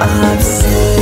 I've said,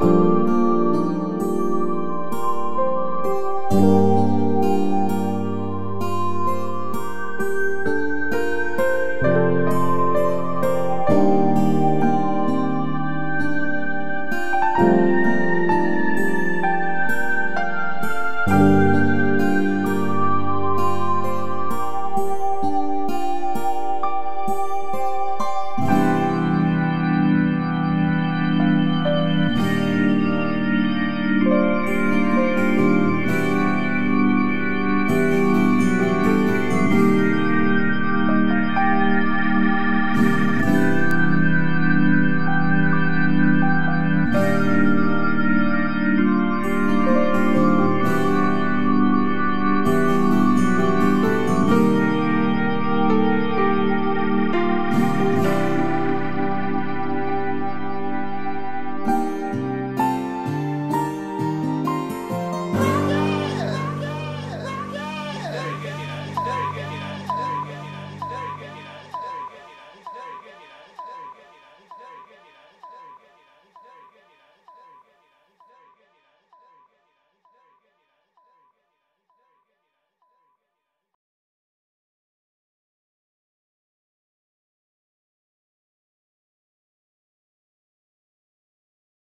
you